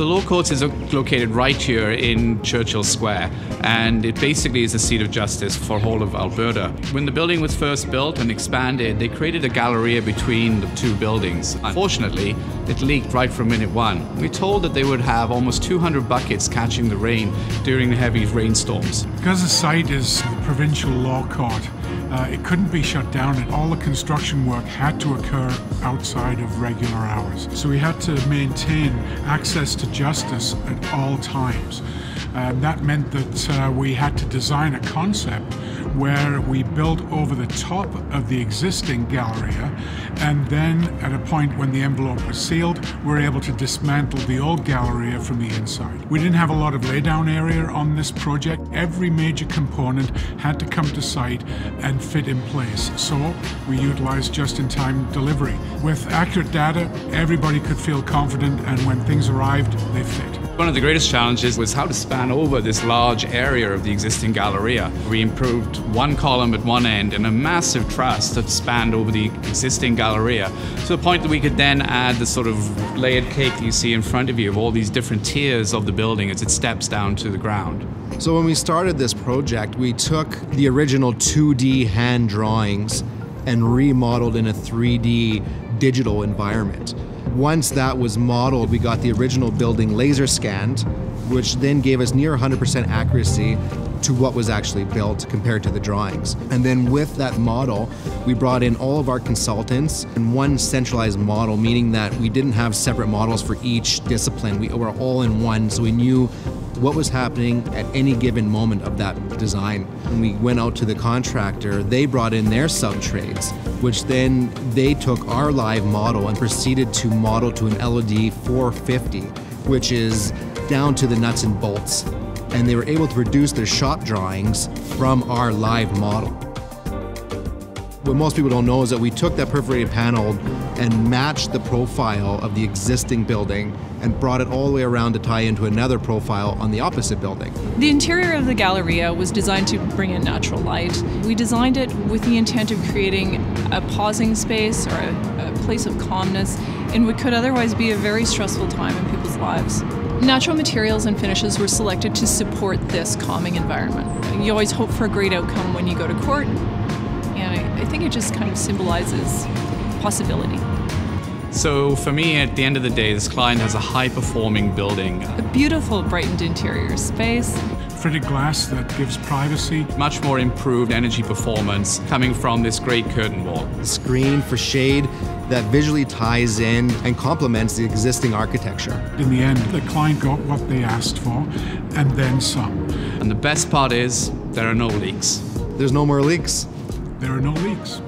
The Law Courts is located right here in Churchill Square, and it basically is the seat of justice for whole of Alberta. When the building was first built and expanded, they created a galleria between the two buildings. Unfortunately, it leaked right from minute one. We told that they would have almost 200 buckets catching the rain during the heavy rainstorms. Because the site is the provincial law court, uh, it couldn't be shut down and all the construction work had to occur outside of regular hours. So we had to maintain access to justice at all times. Um, that meant that uh, we had to design a concept where we built over the top of the existing Galleria, and then at a point when the envelope was sealed, we were able to dismantle the old Galleria from the inside. We didn't have a lot of laydown area on this project. Every major component had to come to site and fit in place, so we utilized just-in-time delivery. With accurate data, everybody could feel confident, and when things arrived, they fit. One of the greatest challenges was how to span over this large area of the existing Galleria. We improved one column at one end and a massive truss that spanned over the existing Galleria to the point that we could then add the sort of layered cake you see in front of you of all these different tiers of the building as it steps down to the ground. So when we started this project, we took the original 2D hand drawings and remodeled in a 3D digital environment. Once that was modeled, we got the original building laser scanned, which then gave us near 100% accuracy to what was actually built compared to the drawings. And then with that model, we brought in all of our consultants in one centralized model, meaning that we didn't have separate models for each discipline. We were all in one, so we knew what was happening at any given moment of that design. When we went out to the contractor, they brought in their sub trades, which then they took our live model and proceeded to model to an LOD 450, which is down to the nuts and bolts. And they were able to produce their shop drawings from our live model. What most people don't know is that we took that perforated panel and matched the profile of the existing building and brought it all the way around to tie into another profile on the opposite building. The interior of the Galleria was designed to bring in natural light. We designed it with the intent of creating a pausing space or a, a place of calmness in what could otherwise be a very stressful time in people's lives. Natural materials and finishes were selected to support this calming environment. You always hope for a great outcome when you go to court, and I, I think it just kind of symbolizes possibility. So for me, at the end of the day, this client has a high-performing building. A beautiful brightened interior space. Fitted glass that gives privacy. Much more improved energy performance coming from this great curtain wall. Screen for shade that visually ties in and complements the existing architecture. In the end, the client got what they asked for and then some. And the best part is, there are no leaks. There's no more leaks. There are no leaks.